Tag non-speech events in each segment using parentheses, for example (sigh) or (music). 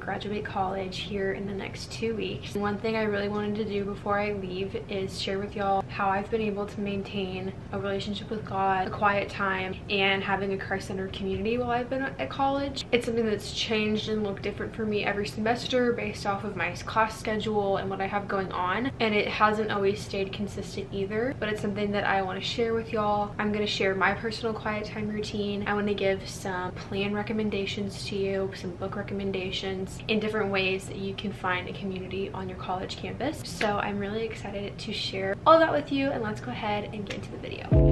graduate college here in the next two weeks. One thing I really wanted to do before I leave is share with y'all how I've been able to maintain a relationship with God, a quiet time, and having a Christ-centered community while I've been at college. It's something that's changed and looked different for me every semester based off of my class schedule and what I have going on. And it hasn't always stayed consistent either, but it's something that I want to share with y'all. I'm going to share my personal quiet time routine. I want to give some plan recommendations to you, some book recommendations in different ways that you can find a community on your college campus. So I'm really excited to share all that with you and let's go ahead and get into the video.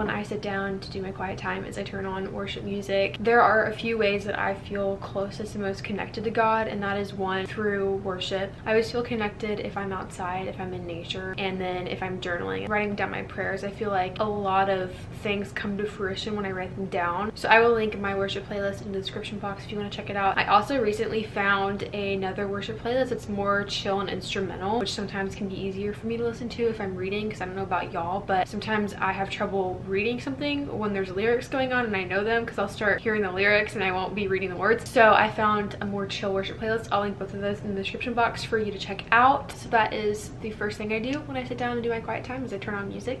When I sit down to do my quiet time is I turn on worship music. There are a few ways that I feel closest and most connected to God and that is one through worship. I always feel connected if I'm outside, if I'm in nature, and then if I'm journaling, writing down my prayers. I feel like a lot of things come to fruition when I write them down. So I will link my worship playlist in the description box if you want to check it out. I also recently found another worship playlist that's more chill and instrumental, which sometimes can be easier for me to listen to if I'm reading because I don't know about y'all, but sometimes I have trouble reading something when there's lyrics going on and I know them because I'll start hearing the lyrics and I won't be reading the words. So I found a more chill worship playlist. I'll link both of those in the description box for you to check out. So that is the first thing I do when I sit down and do my quiet time is I turn on music.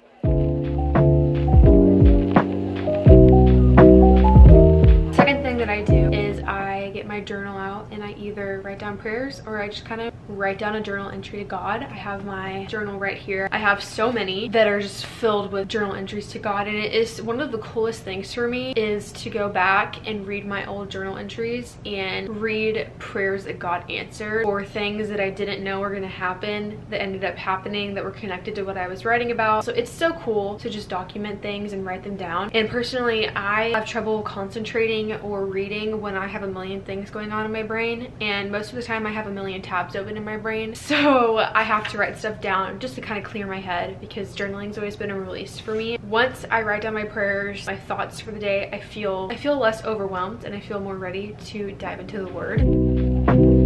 Second thing that I do is I get my journal out and I either write down prayers or I just kind of write down a journal entry to God. I have my journal right here. I have so many that are just filled with journal entries to God and it is one of the coolest things for me is to go back and read my old journal entries and read prayers that God answered or things that I didn't know were going to happen that ended up happening that were connected to what I was writing about. So it's so cool to just document things and write them down. And personally, I have trouble concentrating or reading when I have a million things going on in my brain and most of the time I have a million tabs open in my brain. (laughs) So I have to write stuff down just to kind of clear my head because journaling's always been a release for me. Once I write down my prayers, my thoughts for the day, I feel I feel less overwhelmed and I feel more ready to dive into the word.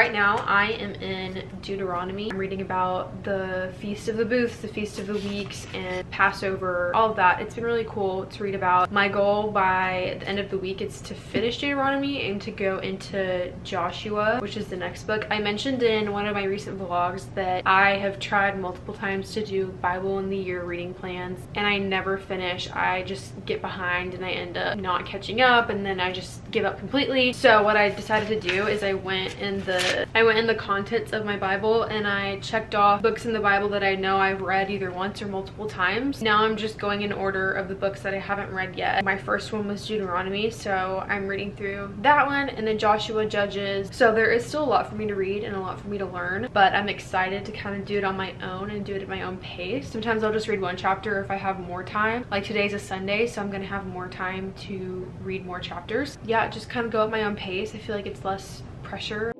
Right now I am in Deuteronomy. I'm reading about the Feast of the Booths, the Feast of the Weeks, and Passover, all of that. It's been really cool to read about. My goal by the end of the week is to finish Deuteronomy and to go into Joshua, which is the next book. I mentioned in one of my recent vlogs that I have tried multiple times to do Bible in the year reading plans and I never finish. I just get behind and I end up not catching up and then I just give up completely. So what I decided to do is I went in the I went in the contents of my Bible Bible and I checked off books in the Bible that I know I've read either once or multiple times. Now I'm just going in order of the books that I haven't read yet. My first one was Deuteronomy, so I'm reading through that one and then Joshua Judges. So there is still a lot for me to read and a lot for me to learn, but I'm excited to kind of do it on my own and do it at my own pace. Sometimes I'll just read one chapter if I have more time. Like today's a Sunday, so I'm gonna have more time to read more chapters. Yeah, just kind of go at my own pace. I feel like it's less pressure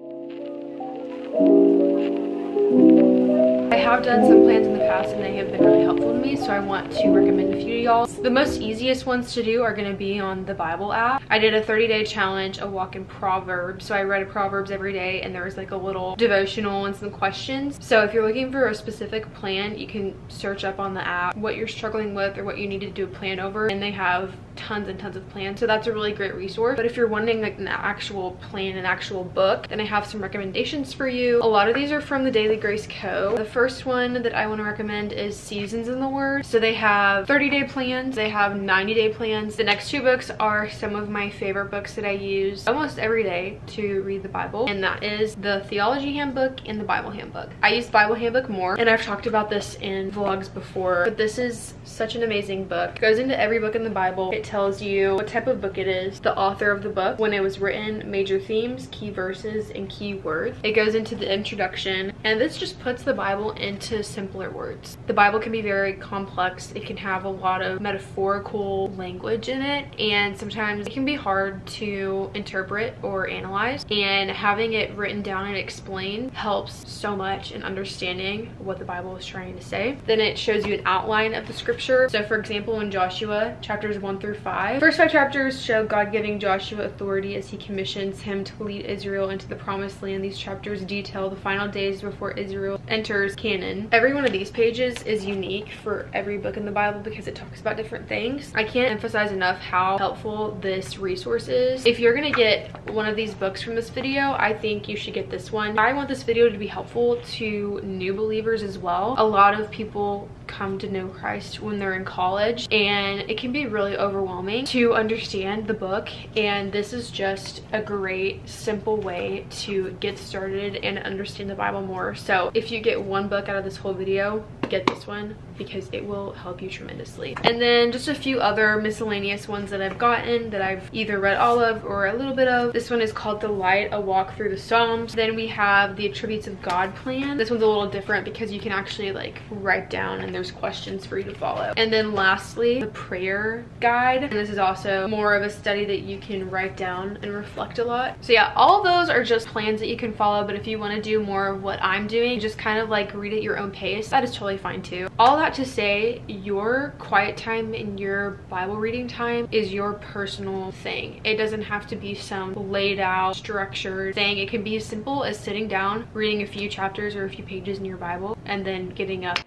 have done some plans in the past and they have been really helpful to me so I want to recommend a few to y'all. The most easiest ones to do are going to be on the Bible app. I did a 30 day challenge, a walk in Proverbs. So I read a Proverbs every day and there was like a little devotional and some questions. So if you're looking for a specific plan, you can search up on the app what you're struggling with or what you need to do a plan over and they have tons and tons of plans. So that's a really great resource. But if you're wanting like an actual plan, an actual book, then I have some recommendations for you. A lot of these are from the Daily Grace Co. The first one that I want to recommend is Seasons in the Word. So they have 30 day plans, they have 90 day plans. The next two books are some of my favorite books that I use almost every day to read the Bible. And that is the Theology Handbook and the Bible Handbook. I use Bible Handbook more and I've talked about this in vlogs before, but this is such an amazing book. It goes into every book in the Bible. It tells you what type of book it is, the author of the book, when it was written, major themes, key verses, and key words. It goes into the introduction and this just puts the Bible into simpler words. The Bible can be very complex. It can have a lot of metaphorical language in it and sometimes it can be hard to interpret or analyze and having it written down and explained helps so much in understanding what the Bible is trying to say. Then it shows you an outline of the scripture. So for example in Joshua chapters 1 through 5, first five chapters show God giving Joshua authority as he commissions him to lead Israel into the promised land. These chapters detail the final days before Israel enters Canaan. Every one of these pages is unique for every book in the Bible because it talks about different things. I can't emphasize enough how helpful this resource is. If you're gonna get one of these books from this video, I think you should get this one. I want this video to be helpful to new believers as well. A lot of people come to know Christ when they're in college and it can be really overwhelming to understand the book and this is just a great simple way to get started and understand the Bible more. So if you get one book out of this whole video, get this one because it will help you tremendously. And then just a few other miscellaneous ones that I've gotten that I've either read all of or a little bit of. This one is called The Light, A Walk Through the Psalms. Then we have the Attributes of God plan. This one's a little different because you can actually like write down and there's questions for you to follow. And then lastly, the prayer guide. And this is also more of a study that you can write down and reflect a lot. So yeah, all those are just plans that you can follow. But if you want to do more of what I'm doing, just kind of like read at your own pace, that is totally fine too. All that to say, your quiet time and your Bible reading time is your personal thing. It doesn't have to be some laid out, structured thing. It can be as simple as sitting down, reading a few chapters or a few pages in your Bible, and then getting up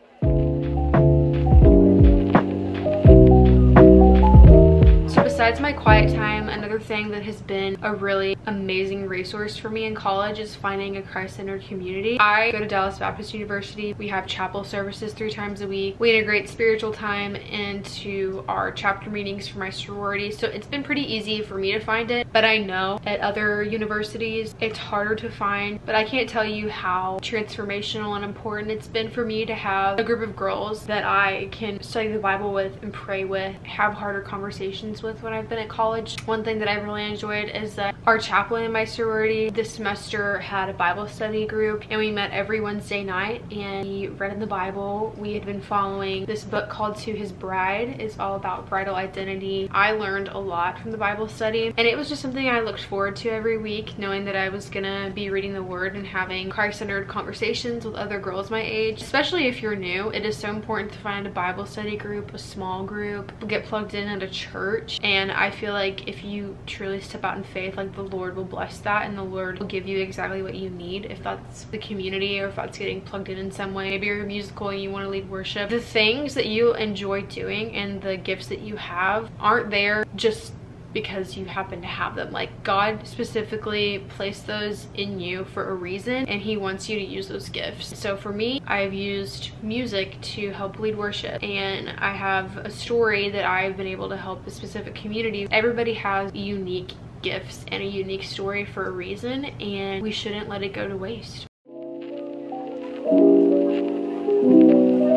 besides my quiet time, another thing that has been a really amazing resource for me in college is finding a Christ-centered community. I go to Dallas Baptist University. We have chapel services three times a week. We integrate spiritual time into our chapter meetings for my sorority. So it's been pretty easy for me to find it, but I know at other universities it's harder to find, but I can't tell you how transformational and important it's been for me to have a group of girls that I can study the Bible with and pray with, have harder conversations with when when I've been at college. One thing that I really enjoyed is that our chaplain in my sorority this semester had a Bible study group and we met every Wednesday night and he read in the Bible. We had been following this book called To His Bride. It's all about bridal identity. I learned a lot from the Bible study and it was just something I looked forward to every week knowing that I was gonna be reading the word and having Christ-centered conversations with other girls my age. Especially if you're new, it is so important to find a Bible study group, a small group, get plugged in at a church and and I feel like if you truly step out in faith like the Lord will bless that and the Lord will give you exactly what you need. If that's the community or if that's getting plugged in in some way maybe you're musical and you want to lead worship. The things that you enjoy doing and the gifts that you have aren't there just because you happen to have them. Like God specifically placed those in you for a reason and he wants you to use those gifts. So for me, I've used music to help lead worship and I have a story that I've been able to help a specific community. Everybody has unique gifts and a unique story for a reason and we shouldn't let it go to waste.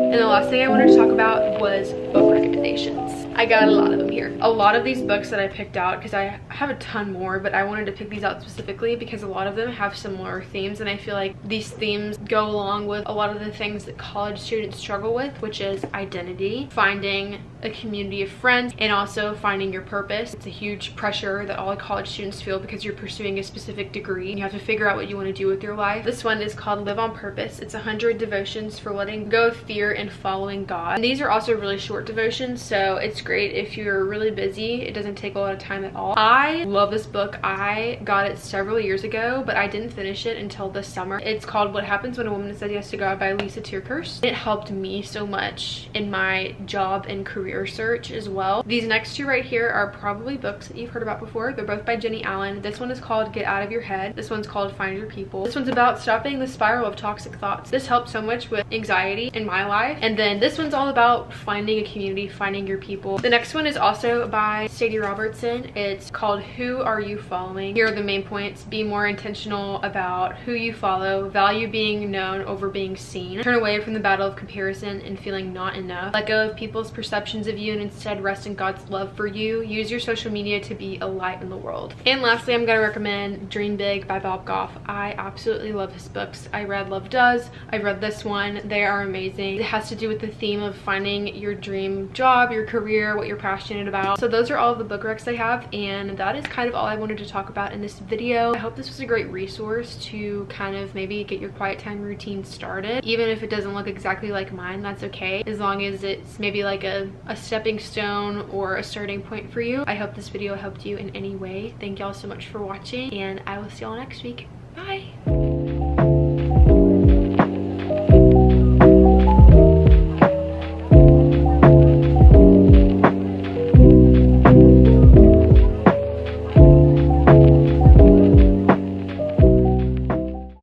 And the last thing I wanted to talk about was book recommendations. I got a lot of them here. A lot of these books that I picked out, because I have a ton more, but I wanted to pick these out specifically because a lot of them have similar themes and I feel like these themes go along with a lot of the things that college students struggle with, which is identity, finding a community of friends, and also finding your purpose. It's a huge pressure that all college students feel because you're pursuing a specific degree and you have to figure out what you want to do with your life. This one is called Live on Purpose. It's 100 devotions for letting go of fear and following God. And these are also really short devotions, so it's great if you're really busy. It doesn't take a lot of time at all. I love this book. I got it several years ago, but I didn't finish it until this summer. It's called What Happens When a Woman Says Yes to God by Lysa TerKeurst. It helped me so much in my job and career search as well. These next two right here are probably books that you've heard about before. They're both by Jennie Allen. This one is called Get Out of Your Head. This one's called Find Your People. This one's about stopping the spiral of toxic thoughts. This helped so much with anxiety in my life. And then this one's all about finding a community, finding your people. The next one is also by Sadie Robertson. It's called Who Are You Following? Here are the main points. Be more intentional about who you follow. Value being known over being seen. Turn away from the battle of comparison and feeling not enough. Let go of people's of you and instead rest in God's love for you. Use your social media to be a light in the world. And lastly, I'm going to recommend Dream Big by Bob Goff. I absolutely love his books. I read Love Does. I read this one. They are amazing. It has to do with the theme of finding your dream job, your career, what you're passionate about. So those are all the book recs I have and that is kind of all I wanted to talk about in this video. I hope this was a great resource to kind of maybe get your quiet time routine started. Even if it doesn't look exactly like mine, that's okay. As long as it's maybe like a, a stepping stone or a starting point for you. I hope this video helped you in any way. Thank y'all so much for watching and I will see y'all next week. Bye!